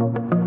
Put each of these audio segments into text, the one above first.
어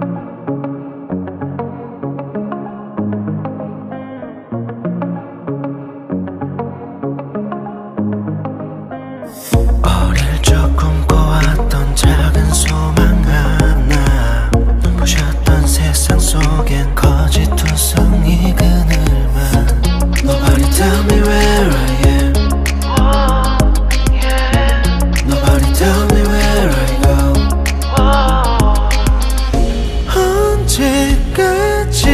언제까지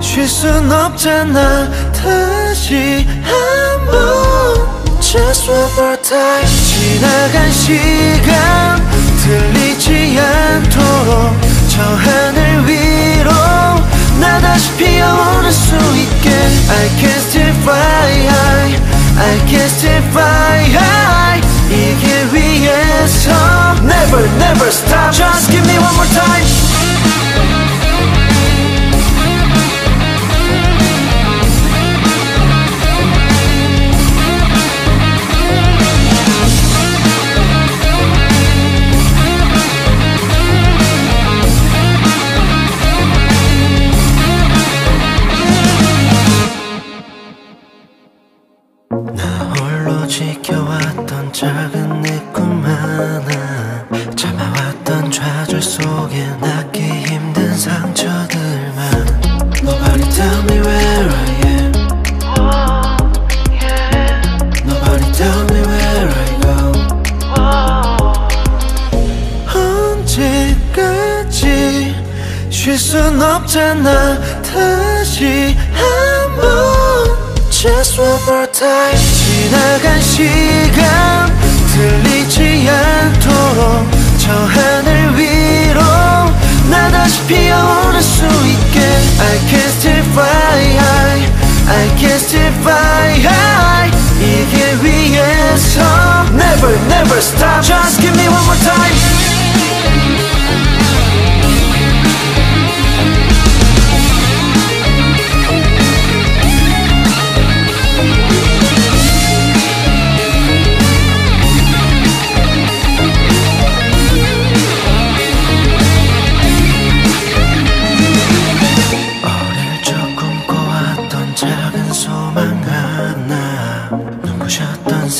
쉴 순 없잖아 다시 한번 Just one more time 지나간 시간 들리지 않도록 저 하늘 위로 나 다시 피어오를 수 있게 I can still fly high I can still fly high 이길 위에서 Never never stop 작은 내 꿈 하나 참아왔던 좌절 속에 낫기 힘든 상처들만 Nobody tell me where I am Nobody tell me where I go 언제까지 쉴 순 없잖아 다시 한번 Just one more time 지나간 시간 들리지 않도록 저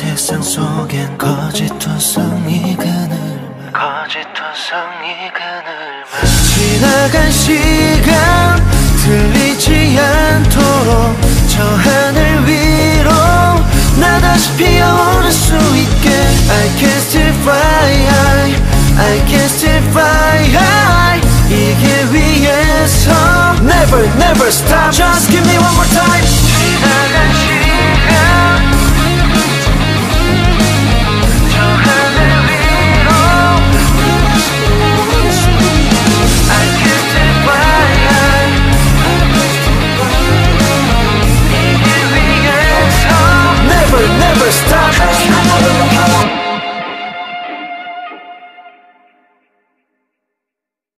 세상 속엔 거짓투성이 그늘만 거짓투성이 그늘만 지나간 시간 들리지 않도록 저 하늘 위로 나 다시 피어오를 수 있게 I can still fly high I can still fly high 이길 위에서 Never never stop Just give me one more time